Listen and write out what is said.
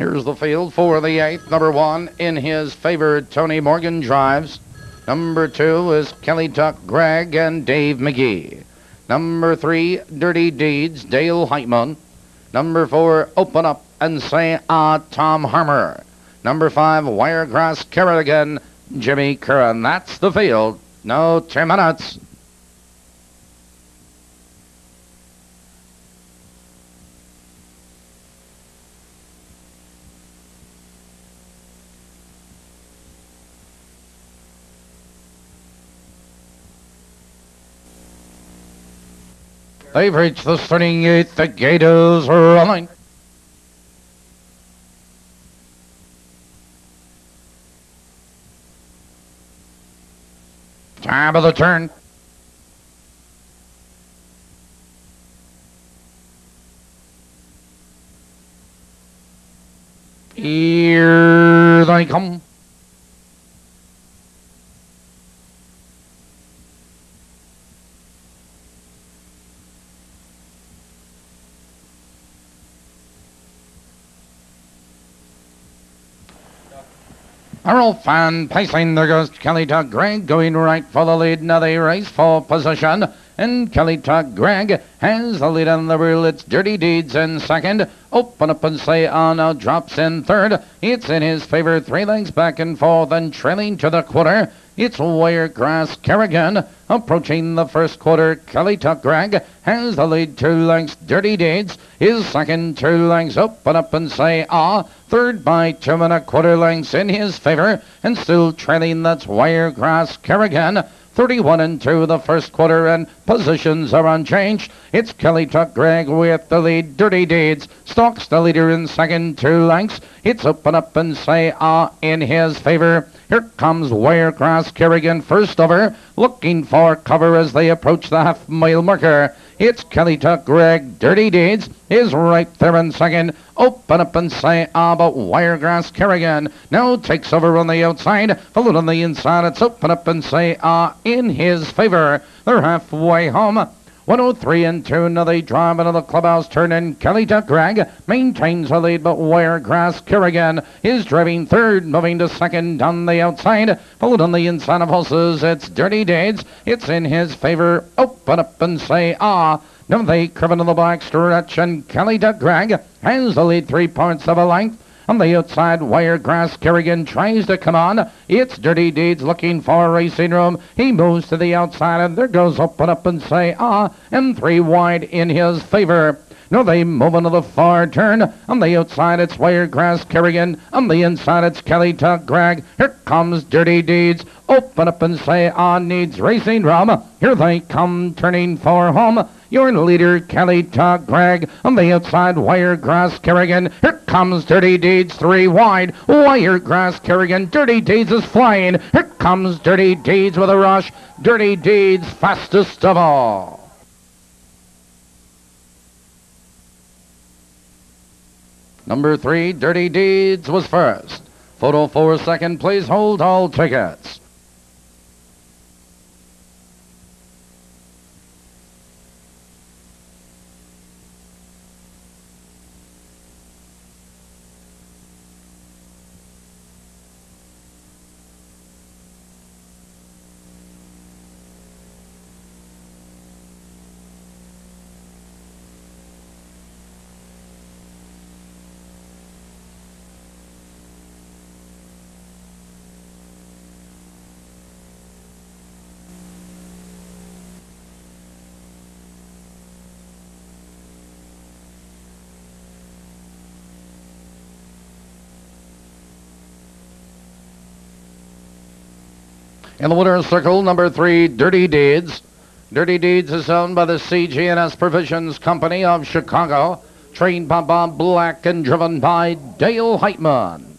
Here's the field for the eighth. Number one in his favor, Tony Morgan drives. Number two is Kelly Tuck Gregg and Dave McGee. Number three, Dirty Deeds, Dale Hiteman. Number four, Open Up and Say Ah, Tom Harmer. Number five, Wiregrass Kerrigan, Jimmy Curran. That's the field. No two minutes. They've reached the starting gate. The gate is rolling. Time of the turn. Here they come. Earl Fan pacing. There goes Kelly Tuck Gregg going right for the lead. Now they race for position. And Kelly Tuck Gregg has the lead on the wheel. It's Dirty Deeds in second. Open up and say on now drops in third. It's in his favor. Three lengths back and forth and trailing to the quarter. It's Wiregrass Kerrigan approaching the first quarter. Kelly Tuck Gregg has the lead two lengths. Dirty Deeds is second two lengths. Open up and say ah. Third by two and a quarter lengths in his favor. And still trailing that's Wiregrass Kerrigan. 31 and 2 the first quarter and positions are unchanged. It's Kelly Tuck Gregg with the lead. Dirty Deeds stalks the leader in second two lengths. It's open up and say ah in his favor. Here comes Wiregrass Kerrigan first over, looking for cover as they approach the half mile marker. It's Kelly Tuck Gregg. Dirty Deeds is right there in second. Open up and say ah, but Wiregrass Kerrigan now takes over on the outside. Followed on the inside. It's open up and say ah in his favor. They're halfway home. 103 and 2. Now they drive into the clubhouse turn and Kelly Tuck Gregg maintains the lead, but Wiregrass Kerrigan is driving third, moving to second on the outside. Followed on the inside of horses, it's Dirty Deeds. It's in his favor. Open up and say ah. Now they curve into the black stretch and Kelly Tuck Gregg has the lead three points of a length. On the outside, Wiregrass Kerrigan tries to come on. It's Dirty Deeds looking for racing room. He moves to the outside, and there goes open up and say ah, and three wide in his favor. Now they move into the far turn. On the outside, it's Wiregrass Kerrigan. On the inside, it's Kelly Tuck Gregg. Here comes Dirty Deeds. Open up and say on needs racing rum. Here they come turning for home. Your leader, Kelly Tuck Gregg. On the outside, Wiregrass Kerrigan. Here comes Dirty Deeds, three wide. Wiregrass Kerrigan. Dirty Deeds is flying. Here comes Dirty Deeds with a rush. Dirty Deeds, fastest of all. Number three, Dirty Deeds was first. Photo four second, please hold all tickets. In the winner's circle, number three, Dirty Deeds. Dirty Deeds is owned by the CGNS Provisions Company of Chicago, trained by Bob Black and driven by Dale Hiteman.